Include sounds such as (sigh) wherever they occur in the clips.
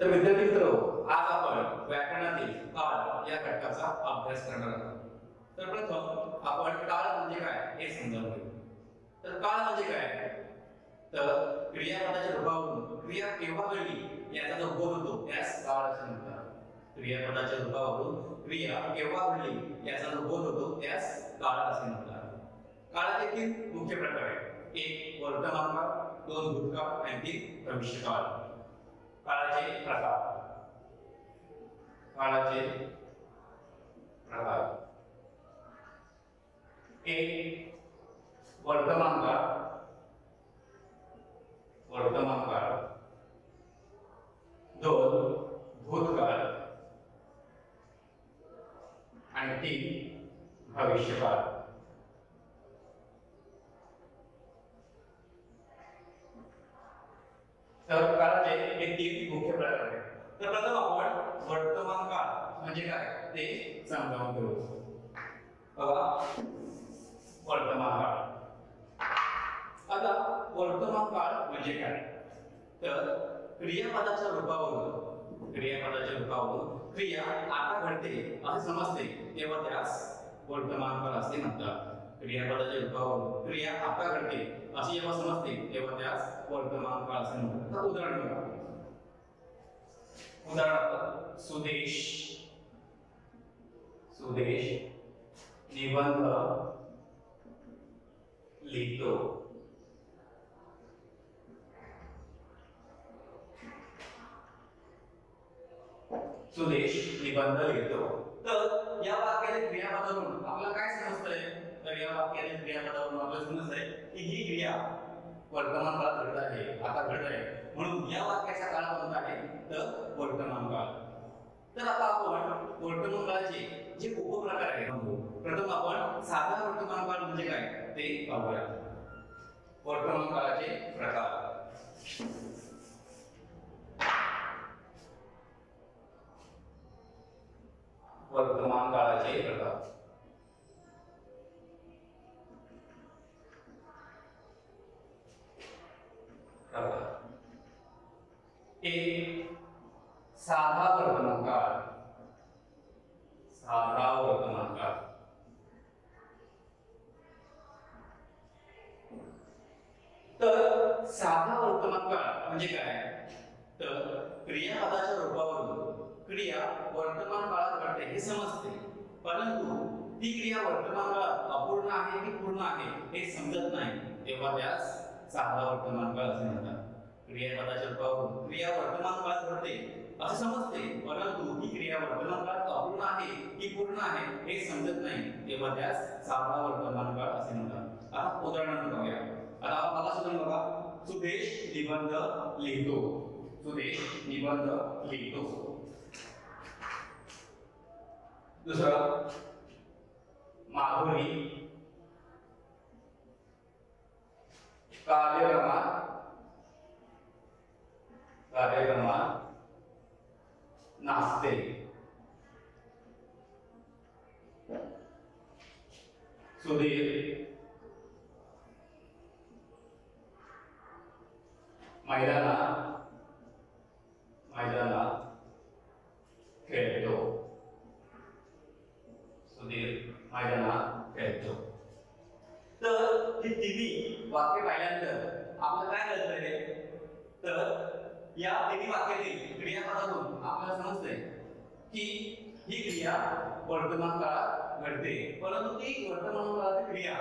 तर विद्यार्थी मित्र आज आपण व्याकरणातील काळ या घटकाचा अभ्यास करणार आहोत. तर प्रथम आपण काळ म्हणजे काय हे समजावून घेऊ. तर काळ म्हणजे काय? तर क्रियापदाच्या रूपावरून क्रिया केव्हा घडली याचा जो बोध होतो त्यास काळ असे म्हणतात. क्रियापदाच्या रूपावरून क्रिया केव्हा घडली याचा जो बोध होतो त्यास काळ असे म्हणतात. काळाचे तीन मुख्य प्रकार आहेत. एक वर्तमान काळ दोन भूतकाळ आणि तीन भविष्यकाळ काळाचे प्रभाव. काळाचे प्रभाव. एक वर्तमान काळ वर्तमान काळ दोन भूतकाळ आणि तीन भविष्यकाळ तर काळाचे हे तीन मुख्य प्रकार आहेत तर प्रथम आपण वर्तमान काळ म्हणजे काय ते समजावून घेऊ बघा वर्तमान काळ आता वर्तमान काळ म्हणजे काय तर क्रियापदाच्या रूपावरून क्रियापदाच्या रूपावरून क्रिया आता घडते असे समजते. तेव्हा त्यास वर्तमानपद असे म्हणतात. क्रियापदाचे उद्भव क्रिया आता घडते असे जेव्हा समजते तेव्हा त्यास वर्तमान काळ असे म्हणतात. उदाहरण बघा. उदाहरणार्थ सुदेश सुदेश निबंध लिहितो सुदेश घेतो. तर या वाक्यातील क्रियापदावरून आपल्याला काय समजतंय? तर या वाक्यातील क्रियापदावरून आपल्याला समजतंय की ही क्रिया वर्तमान काळात घडत आहे आता घडत आहे. म्हणून या वाक्याचा काळ कोणता आहे तर वर्तमान काळ तर आता आपण वर्तमान काळाचे जे उपप्रकार आहेत प्रथम आपण साधा वर्तमान काळ म्हणजे काय ते पाहूया. वर्तमान काळाचे प्रकार. वर्तमान काळाचे प्रकार. प्रकार एक साधा वर्तमान काळ. साधा वर्तमान काळ. तर साधा वर्तमान काळ म्हणजे काय? तर क्रियापदाच्या रूपावरून क्रिया वर्तमान काळात हे समजते. परंतु ती क्रिया वर्तमान काळात अपूर्ण आहे की पूर्ण आहे हे समजत नाही. तेव्हा त्यास चांगला वर्तमान काळ असे म्हणतात. क्रियापदाच्या रूपावरून क्रिया वर्तमान काळात घडते असे समजते. परंतु ही क्रिया वर्तमान काळात अपूर्ण आहे की पूर्ण आहे हे समजत नाही. तेव्हा त्यास चांगला वर्तमान काळ असे म्हणतात. आता उदाहरण बघूया. आता मला सुद्धा बघा सुदेश निबंध लिहितो. सुदेश निबंध लिहितो. दुसरं माधुरी. कार्यक्रमात कार्यक्रमात नाचते. सुधीर. मैदानात. मैदानात खेळतो. सुधीर मैदानात खेळतो तर ही तिन्ही वाक्य पाहिल्यानंतर आपल्याला काय कळतंय तर या तिन्ही वाक्यातील क्रियापदातून आपल्याला समजतंय की ही क्रिया वर्तमान काळात घडते. परंतु ती वर्तमान काळातील क्रिया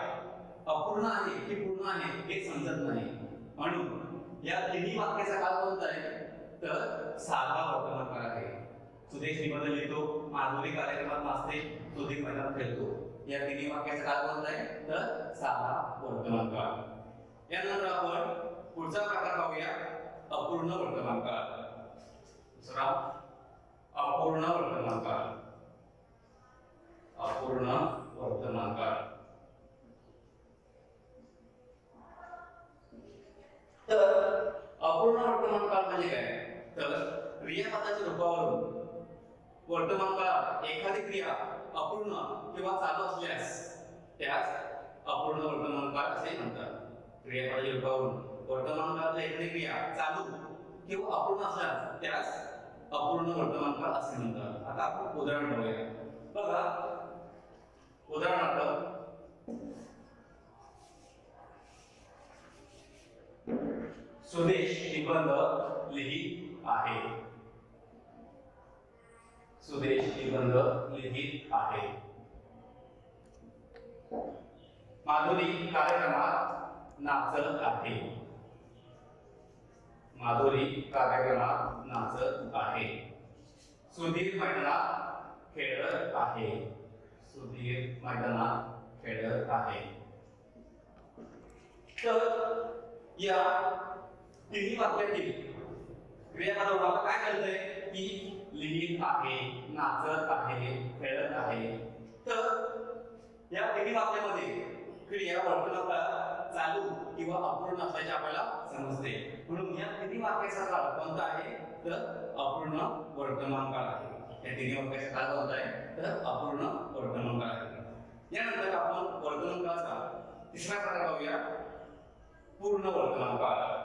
अपूर्ण आहे की पूर्ण आहे हे समजत नाही. म्हणून या तिन्ही वाक्याचा काळ कोणता आहे? तर साधा वर्तमान काळ आहे. सुदेश निबंध लिहितो माधुरी कार्यक्रमात नाचते सुधीर मैदानात खेळतो. या तिन्ही वाक्याचा काळ कोणता आहे? तर साधा वर्तमान काळ. यानंतर आपण पुढचा प्रकार पाहूया अपूर्ण वर्तमान काळ. दुसरा अपूर्ण वर्तमान काळ. अपूर्ण वर्तमान काळ. तर अपूर्ण वर्तमान काळ म्हणजे काय? तर क्रियापदाच्या रूपावरून वर्तमान काळात एखादी क्रिया अपूर्ण किंवा चालू असल्यास त्यास अपूर्ण वर्तमान काळ असे म्हणतात. क्रियापदाच्या रूपावरून वर्तमान काळात एखादी क्रिया चालू किंवा अपूर्ण असल्यास त्यास अपूर्ण वर्तमानकाळ असे म्हणतात. आता आपण उदाहरण बघूया. बघा. उदाहरणार्थ सुदेश निबंध लिहित आहे. सुदेश निबंध लिहित आहे. माधुरी कार्यक्रमात नाचत आहे. माधुरी कार्यक्रमात नाचत आहे. सुधीर मैदानात खेळत आहे. सुधीर मैदानात खेळत आहे. तर या तिन्ही वाक्यातील क्रियापदावर काय कळतंय की लिहित आहे नाचत आहे खेळत आहे. तर या तिन्ही वाक्यामध्ये क्रिया वर्तनात चालू किंवा अपूर्ण असल्याचे आपल्याला समजते. म्हणून या तिन्ही वाक्याचा काळ कोणता आहे? तर अपूर्ण वर्तमान काळ आहे. या तिन्ही वाक्याचा काळ कोणता आहे? तर अपूर्ण वर्तमान काळ आहे. यानंतर आपण वर्तमान काळाचा तिसरा प्रकार पाहूया. पूर्ण वर्तमान काळ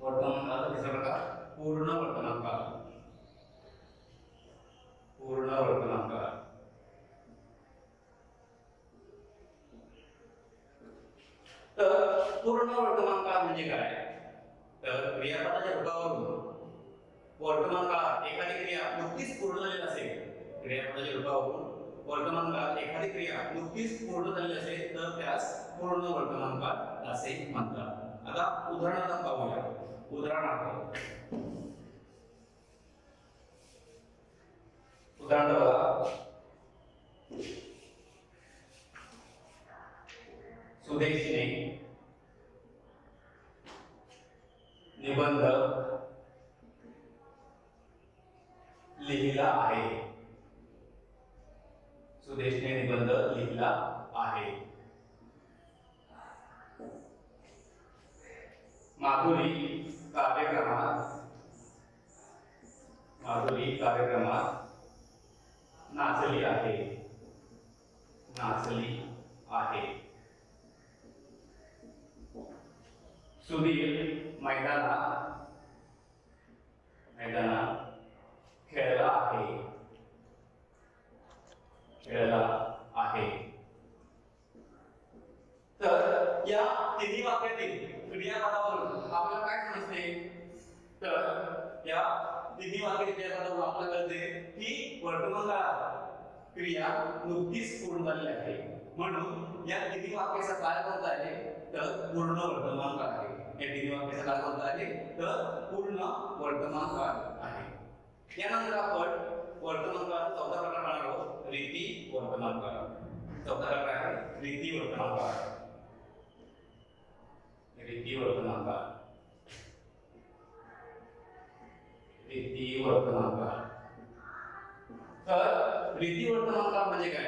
वर्तमान काळाचा तिसरा प्रकार पूर्ण वर्तमान काळ पूर्ण वर्तमान तर पूर्ण वर्तमानकाळ म्हणजे काय? तर क्रियापदाच्या रूपावरून वर्तमान काळात एखादी क्रिया नुकतीच पूर्ण झालेली असेल क्रियापदाच्या रूपावरून वर्तमान काळात एखादी क्रिया नुकतीच पूर्ण झालेली असेल तर त्यास पूर्ण वर्तमान काळ असे म्हणतात. आता उदाहरणार्थ पाहूया. उदाहरणार्थ उदाहरण सुदेशने. निबंध. लिहिला आहे. सुदेशने निबंध लिहिला आहे. माधुरी कार्यक्रमात माधुरी कार्यक्रमात नाचली आहे. नाचली आहे. सुधीर मैदानात मैदानात खेळला आहे. खेळला आहे. तर या तिन्ही वाक्यातील क्रियापदावरून आपल्याला काय समजते? तर या तिन्ही वाक्यातील क्रियापदावरून वापर करते की वर्तमान काळात क्रिया नुकतीच पूर्ण झालेली आहे. म्हणून या तिन्ही वाक्याचा काय कोणता आहे? तर पूर्ण वर्तमान काळ आहे. या तिन्ही वाक्याचा काळ कोणता आहे? तर पूर्ण वर्तमान काळ आहे. यानंतर आपण वर्तमान काळ चौथा प्रकार पाहणार आहोत. रीती वर्तमान काळ चौथा प्रकार आहे. रीती वर्तमान काळ रीती वर्तमान काळ रीती तर रीती वर्तमान म्हणजे काय?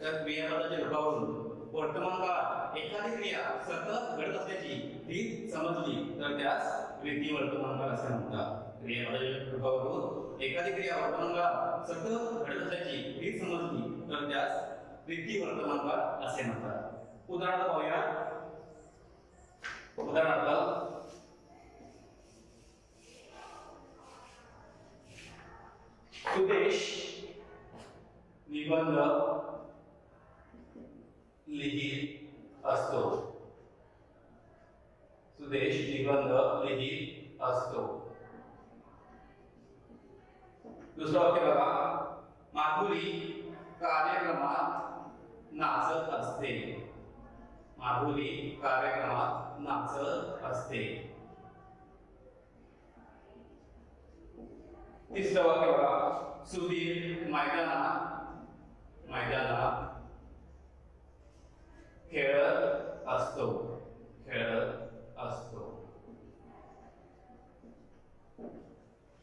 तर क्रियापदाच्या रूपावरून वर्तमान काळात एखादी क्रिया सतत घडत असल्याची रीत समजली तर त्यास रीती वर्तमान काळ असे म्हणतात. क्रियापदाच्या एखादी क्रिया वर्तमान काळात सतत घडत असल्याची रीत समजली तर त्यास रीती वर्तमान काळ असे म्हणतात. उदाहरण पाहूया. उदाहरणार्थ सुदेश निबंध लिहित असतो. सुदेश निबंध लिहित असतो. दुसरं वाक्य बघा. माधुरी कार्यक्रमात नाचत असते. माधुरी कार्यक्रमात नाचत असते. तिसरं वाक्य बघा. सुधीर मैदाना मैदाना. खेळत असतो. खेळत असतो.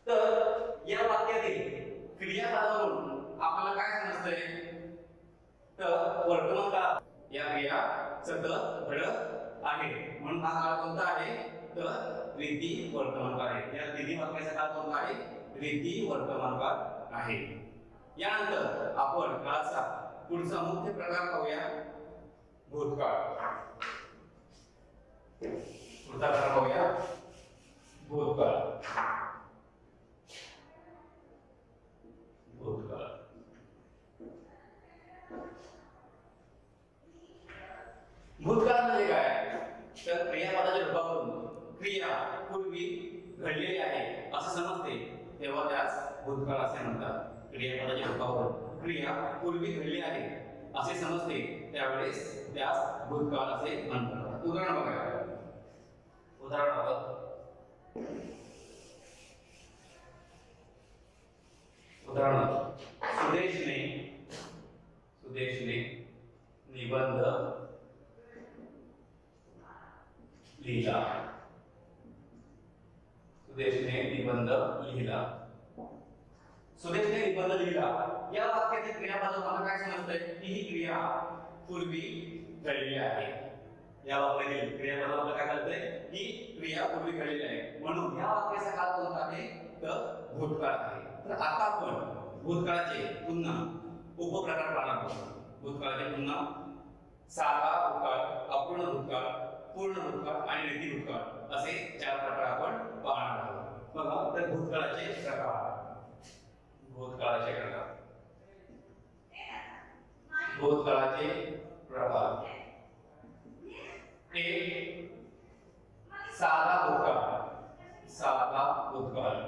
तर या वाक्यातील क्रियापदावरून आपल्याला काय समजतंय? तर वर्तमान काळ. या क्रिया सतत घडत आहे. म्हणून हा काळ कोणता आहे? तर रीती वर्तमानकाळ आहे. या तिन्ही वाक्याचा काळ कोणता आहे? रीती वर्तमानकाळ आहे. यानंतर आपण काळाचा पुढचा मुख्य प्रकार पाहूया. भूतकाळ. पुढचा प्रकार पाहूया. भूतकाळ. भूतकाळ. म्हणजे काय तर क्रियापदाच्या रूपावरून क्रिया पूर्वी घडलेली आहे असं समजते. तेव्हा त्यास भूतकाळ असे म्हणतात. क्रियापदाच्या रूपावरून क्रिया पूर्वी घडली आहे असे समजते. त्यावेळेस त्यास भूतकाळ असे म्हणतात. उदाहरण बघा. उदाहरण बघा उदाहरणार्थ सुदेशने सुदेशने निबंध लिहिला सुदेशने निबंध लिहिला सुदेशने निबंध लिहिला या वाक्याचे क्रियापद मला काय समजतंय की ही क्रिया पूर्वी घडलेली आहे या वाक्यातील क्रियापद आपल्याला काय कळतंय ही क्रिया पूर्वी घडलेली आहे म्हणून या वाक्याचा काळ कोणता आहे तर भूतकाळ आहे तर आता आपण भूतकाळाचे पुन्हा उपप्रकार पाहणार आहोत. भूतकाळाचे पुन्हा साधा भूतकाळ अपूर्ण भूतकाळ पूर्ण भूतकाळ आणि रीती भूतकाळ असे चार प्रकार आपण पाहणार आहोत. बघा तर भूतकाळाचे प्रकार. भूतकाळाचे प्रकार. भूतकाळाचे प्रकार एक साधा भूतकाळ साधा भूतकाळ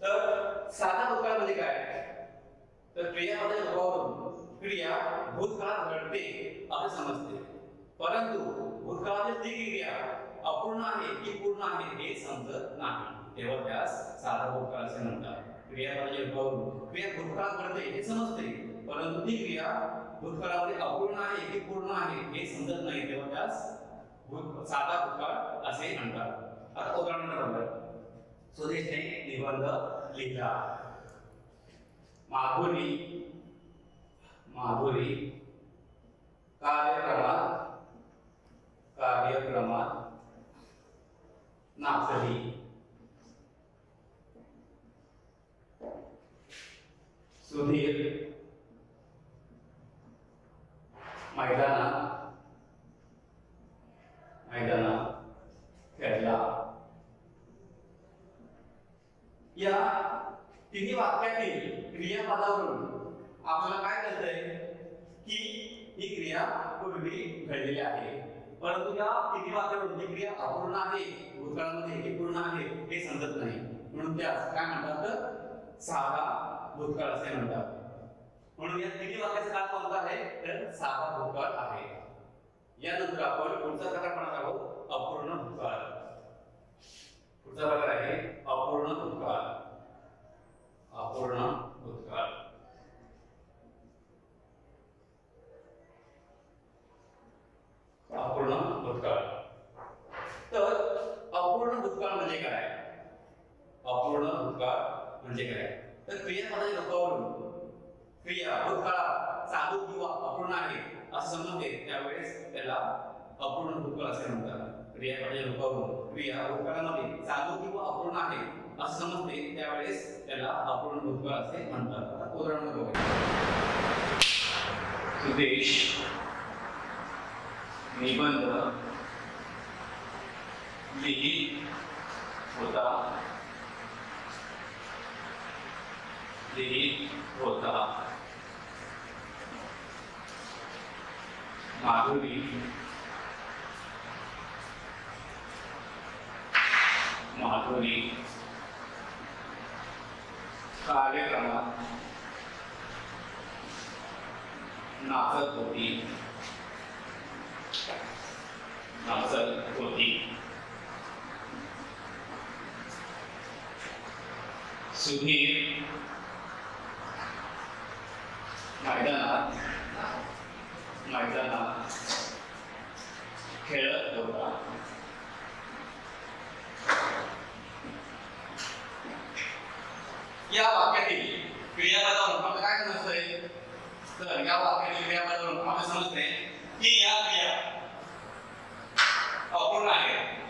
तर साधा भूतकाळ म्हणजे काय तर क्रियापदाच्या क्रिया भूतकाळात घडते असे समजते परंतु भूतकाळातील ती क्रिया अपूर्ण आहे की पूर्ण आहे हे समजत नाही। तेव्हा त्यास साधा भूतकाळ असे म्हणतात क्रियापदाच्या रूपावरून क्रिया भूतकाळात घडते हे समजते परंतु ती क्रिया भूतकाळामध्ये अपूर्ण आहे की पूर्ण आहे हे समजत नाही। तेव्हा त्यास साधा भूतकाळ असे म्हणतात। आता उदाहरण स्वदेशने सुदेशने निबंध लिहिला। माधुरी माधुरी कार्यक्रमात कार्यक्रमात नाचली सुधीर मैदानात मैदानात खेळला. या तिन्ही वाक्यातील क्रियापदावरून आपल्याला काय कळतंय? की ही क्रिया पूर्वी घडलेली आहे. परंतु या तिन्ही वाक्यावरून जी क्रिया अपूर्ण आहे भूतकाळामध्ये ही पूर्ण आहे हे समजत नाही. म्हणून त्यास काय म्हणतात? तर साधा भूतकाळ असे म्हणतात. म्हणून या तिन्ही वाक्याचा काळ कोणता आहे? तर साधा भूतकाळ आहे. यानंतर आपण पुढचा प्रकार पाहणार आहोत अपूर्ण भूतकाळ. पुढचा प्रकार आहे अपूर्ण भूतकाळ. अपूर्ण भूतकाळ अपूर्ण भूतकाळ. तर अपूर्ण भूतकाळ म्हणजे काय? अपूर्ण भूतकाळ म्हणजे काय? तर क्रियापदाच्या रूपावरून क्रिया भूतकाळात चालू किंवा अपूर्ण आहे असं समजते त्यावेळेस त्याला अपूर्ण भूतकाळ असे म्हणतात. क्रियापदाच्या रूपावरून क्रिया भूतकाळामध्ये चालू किंवा अपूर्ण आहे असं समजते त्यावेळेस त्याला अपूर्ण भूतकाळ असे म्हणतात. आता उदाहरण बघूया. सुदेश निबंध लिहित होता. लिहित होता. माधुरी माधुरी कार्यक्रमात नाचत होती नाचत होती सुधीर मैदानात मैदानात खेळत होता या वाक्यातील क्रियापदावरून आपल्याला काय समजतंय? तर या वाक्यातील क्रियापदावरून आपल्याला समजते की या क्रिया अपूर्ण आहे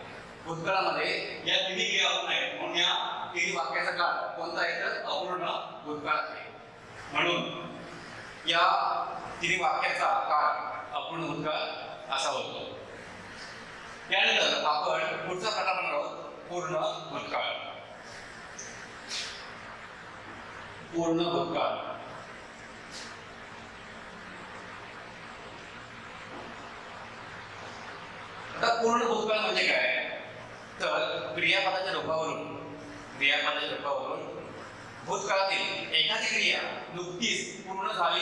भूतकाळामध्ये या तिन्ही क्रिया अपूर्ण आहेत. म्हणून या तिन्ही वाक्याचा काळ कोणता आहे? तर अपूर्ण भूतकाळ आहे. म्हणून या तिन्ही वाक्याचा काळ अपूर्ण भूतकाळ असा होतो. त्यानंतर आपण पुढचा प्रकार म्हणणार आहोत. पूर्ण भूतकाळ. पूर्ण भूतकाळ आता पूर्ण भूतकाळ म्हणजे काय? तर क्रियापदाच्या रूपावरून क्रियापदाच्या रूपावरून भूतकाळातील एखादी क्रिया नुकतीच पूर्ण झाली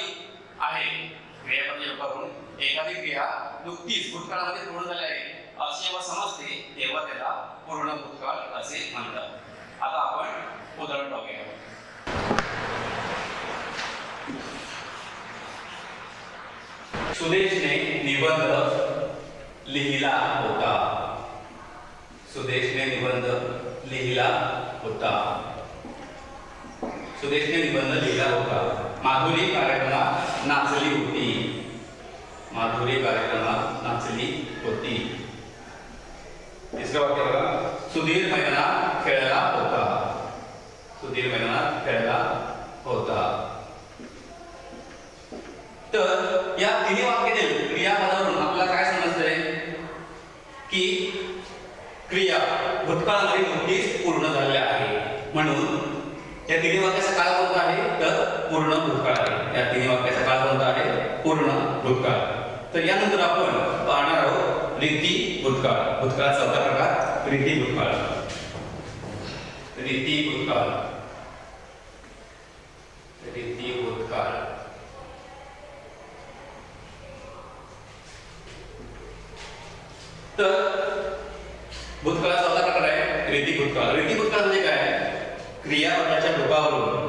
आहे. क्रियापदाच्या रूपावरून एखादी क्रिया नुकतीच भूतकाळामध्ये पूर्ण झाली आहे. असे जेव्हा समजते तेव्हा त्याला पूर्ण भूतकाळ असे म्हणतात. आता आपण उदाहरण पाहूया. सुदेशने निबंध लिहिला होता. सुदेशने निबंध लिहिला होता. सुदेशने निबंध लिहिला होता. माधुरी कार्यक्रमात नाचली होती. माधुरी कार्यक्रमात नाचली होती. तिसरं वाक्य बघा. सुधीर मैदानात खेळला होता. सुधीर मैदानात खेळला होता. तर या तिन्ही वाक्यातील क्रियापदावरून आपल्याला काय समजतंय? की क्रिया भूतकाळामध्ये नुकतीच पूर्ण झालेल्या आहे म्हणून या तिन्ही वाक्याचा काळ कोणता आहे? तर पूर्ण भूतकाळ आहे. या तिन्ही वाक्याचा काळ कोणता आहे? पूर्ण भूतकाळ. तर यानंतर आपण पाहणार आहोत रीती भूतकाळ. भूतकाळाचा चौथा प्रकार रीती भूतकाळ. रीती भूतकाळ रीती भूतकाळ तर भूतकाळाचा चौथा प्रकार आहे रीती भूतकाळ. रीती भूतकाळ म्हणजे काय? क्रियापदाच्या रूपावरून.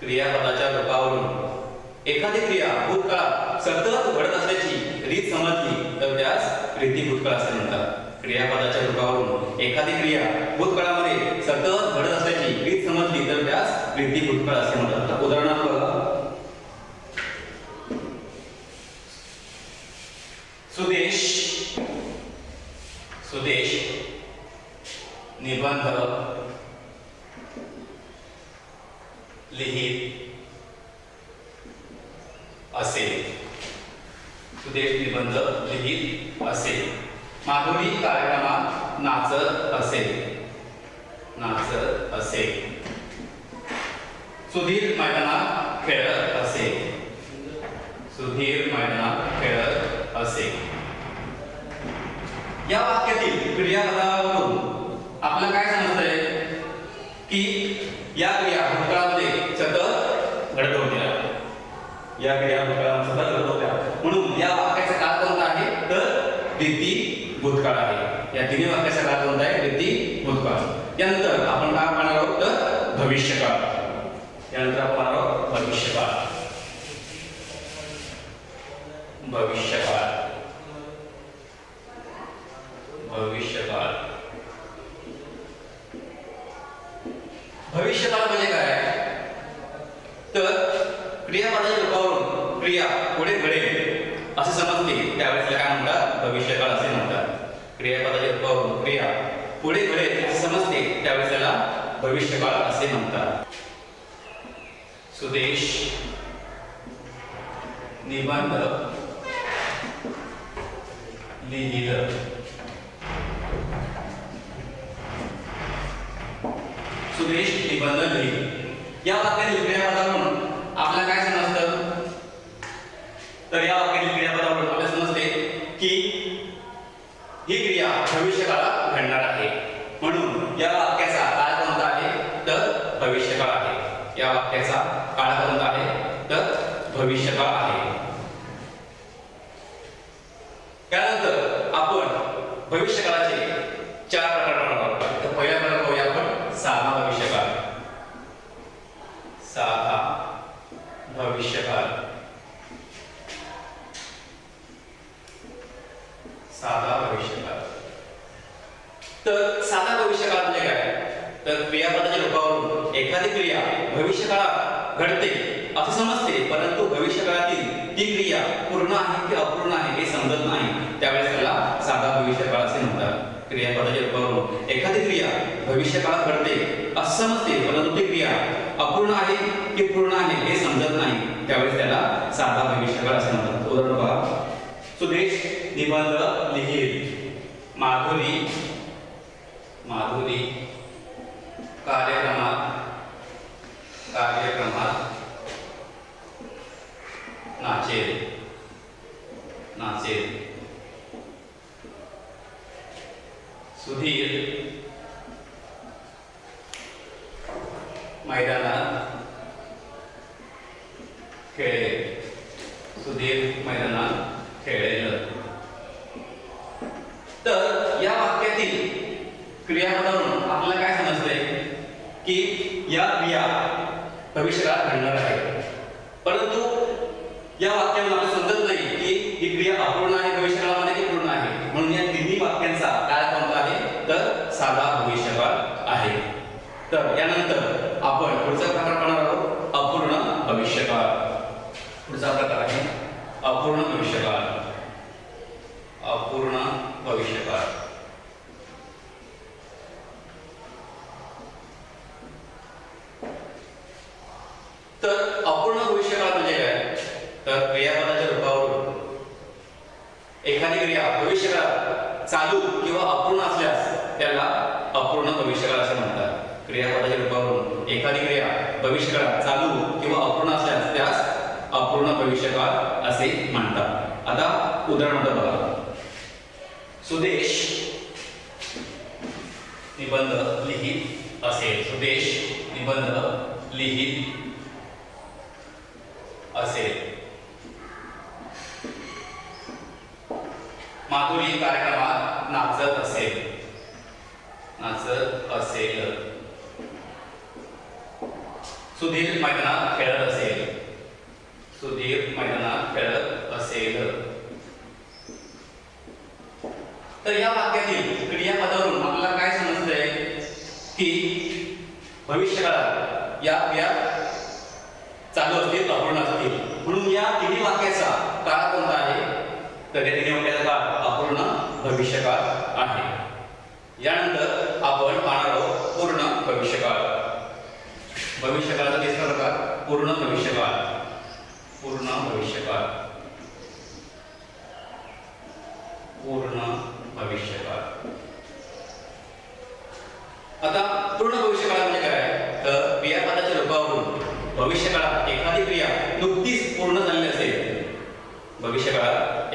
क्रियापदाच्या रूपावरून. एखादी क्रिया भूतकाळात सतत घडत असल्याची रीत समजली तर त्यास रीती भूतकाळ असे म्हणतात. क्रियापदाच्या रूपावरून. एखादी क्रिया भूतकाळामध्ये सतत घडत असल्याची रीत समजली तर त्यास रीती भूतकाळ असे म्हणतात. उदाहरणार्थ बघा सुदेश सुदेश निबंध (laughs) लिहित असेल. सुदेश निबंध लिहित असेल. माधुरी कार्यक्रमात नाचत असेल. नाचत असेल. सुधीर मैदानात खेळत असे सुधीर मैदानात खेळत असे या वाक्यातील क्रियापदावरून की या क्रिया भूतकाळामध्ये सतत घडत होत्या या क्रिया भूतकाळामध्ये सतत घडत होत्या म्हणून या वाक्याचा काळ कोणता आहे? तर रीती भूतकाळ आहे. या तिन्ही वाक्याचा काळ कोणता आहे? रीती भूतकाळ. यानंतर आपण काय पाहणार आहोत? तर भविष्यकाळ. यानंतर आपण पाहणार आहोत भविष्यकाळ भविष्यकाळ भविष्यकाळ भविष्यकाळ म्हणजे काय तर क्रियापदाच्या रूपावरून क्रिया पुढे घडेल असे समजते त्यावेळेस त्याला काय म्हणतात भविष्यकाळ असे म्हणतात क्रियापदाच्या क्रिया पुढे घडेल समजते त्यावेळेस त्याला भविष्यकाळ असे म्हणतात. सुदेश निबंध लिहिलं. सुदेश निबंध लिहिल या वाक्यातील म्हणून आपल्याला काय समजतं? तर या वाक्यातील क्रियापदावरून आपल्याला समजते की ही क्रिया भविष्यकाळात घडणार आहे. म्हणून या वाक्याचा काळ कोणता आहे? तर भविष्यकाळ आहे. या वाक्याचा काळ कोणता आहे? तर भविष्यकाळ आहे. त्यानंतर आपण भविष्यकाळाचे चार प्रकार पाहणार आहोत तर पहिला प्रकार पाहूया आपण साधा भविष्यकाळ. साधा भविष्यकाळ. साधा भविष्य तर साधा भविष्यकाळ म्हणजे काय? तर क्रियापदाच्या रूपावरून एखादी क्रिया भविष्यकाळात घडते असं समजते परंतु भविष्यकाळातील ती क्रिया पूर्ण आहे की अपूर्ण आहे हे समजत नाही. त्यावेळेस त्याला साधा भविष्यकाळ असे म्हणतात. क्रियापदाच्या रूपावरून एखादी क्रिया भविष्यकाळात घडते असं समजते परंतु ती क्रिया अपूर्ण आहे की पूर्ण आहे हे समजत नाही. त्यावेळेस त्याला साधा भविष्यकाळ असे म्हणतात. उदाहरण पहा सुदेश निबंध लिहिल. माधुरी माधुरी कार्यक्रमात कार्यक्रमात नाचेल नाचेल. सुधीर मैदानात खेळेल. सुधीर मैदानात खेळलेलं तर या वाक्यातील क्रियापदावरून आपल्याला काय समजतंय की या क्रिया भविष्यकाळात घडणार आहे. परंतु या वाक्यावरून आपल्याला समजत नाही की ही क्रिया अपूर्ण आहे भविष्यकाळामध्ये की पूर्ण आहे म्हणून या तिन्ही वाक्यांचा काळ कोणता आहे तर साधा भविष्यकाळ आहे तर यानंतर आपण पुढचा प्रकार पाहणार आहोत अपूर्ण भविष्यकाळ पुढचा प्रकार आहे अपूर्ण भविष्यकाळ अपूर्ण भविष्यकाळ तर अपूर्ण भविष्यकाळ म्हणजे काय तर क्रियापदाच्या रूपावरून एखादी क्रिया भविष्यकाळात चालू किंवा अपूर्ण असल्यास त्याला अपूर्ण भविष्यकाळ असे म्हणतात. क्रियापदाच्या रूपावरून एखादी क्रिया भविष्यकाळात चालू किंवा अपूर्ण असल्यास त्यास अपूर्ण भविष्यकाळ असे म्हणतात. आता उदाहरण बघा. सुदेश निबंध लिहित असेल. सुदेश निबंध लिहित असेल माधुरी कार्यक्रमात नाचत असेल नाचत असेल सुधीर मैदानात खेळत असेल. सुधीर मैदानात खेळत असेल. तर या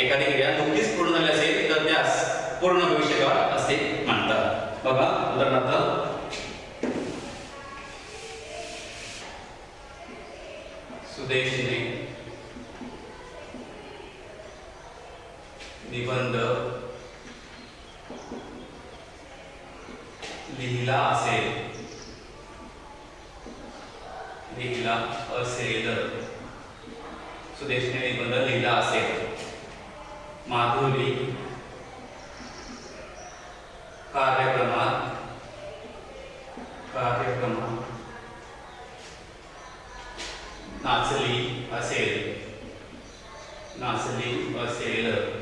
एखादी क्रिया नुकतीच पूर्ण पूर्ण भविष्यकाळ असे उदाहरणार्थ सुदेशने निबंध, लिहिला असेल. लिहिला असेल. निबंध लिहिला माधुरी कार्यक्रमात कार्यक्रमात नाचली असेल. नाचली असेल.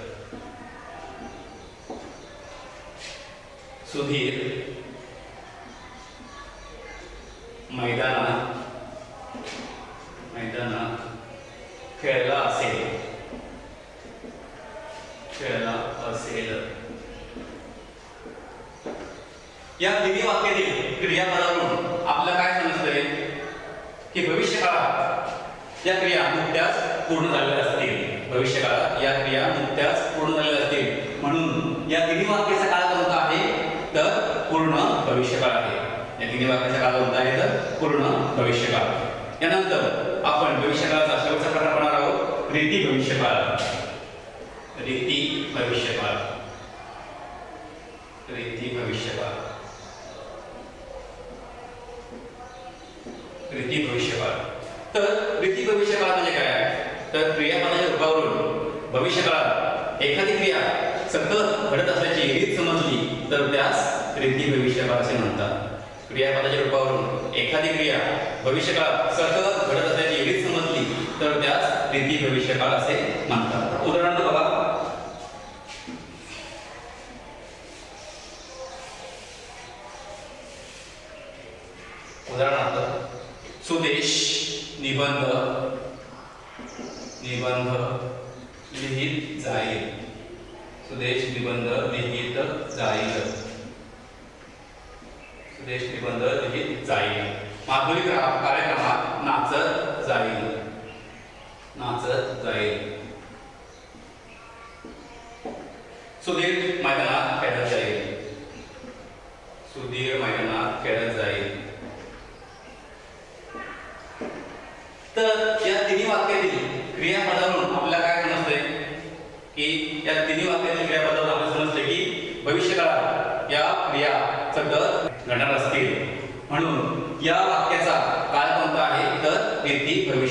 सुधीर मैदानात मैदानात खेळला असेल. खेळला असेल या तिन्ही वाक्यातील क्रियापदावरून आपल्याला काय समजतंय की भविष्यकाळात या क्रिया नुकत्याच पूर्ण झालेल्या असतील भविष्यकाळात या क्रिया नुकत्याच पूर्ण झालेल्या असतील म्हणून या तिन्ही वाक्याचा काळ कोणता आहे तर पूर्ण भविष्यकाळ आहे या तिन्ही वाक्याचा काळ कोणता आहे तर पूर्ण भविष्यकाळ यानंतर आपण भविष्यकाळाचा शेवटचा प्रकार पाहणार आहोत रीती भविष्यकाळ रीती भविष्यकाळ रीती भविष्यकाळ रीती भविष्यकाळ तर रीती भविष्यकाळ म्हणजे काय तर क्रियापदाच्या रूपावरून भविष्यकाळात एखादी क्रिया सतत घडत असल्याची रीत समजली तर त्यास रीती भविष्यकाळ असे म्हणतात. क्रियापदाच्या रूपावरून एखादी क्रिया भविष्यकाळात सतत घडत असल्याची रीत समजली तर त्यास रीती भविष्यकाळ असे म्हणतात. उदाहरणार्थ बघा उदाहरणार्थ सुदेश निबंध. निबंध लिहित जाईल. सुदेश निबंध लिहित जाईल. सुदेश निबंध लिहित जाईल. माधुरी कार्यक्रमात नाचत जाईल. नाचत जाईल. सुधीर मैदानात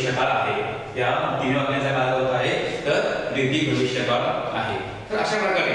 भविष्यकाळ आहे. या तिन्ही वाक्यांचा काय होत आहे तर दीर्घिक भविष्यकाळ आहे. तर अशा प्रकारे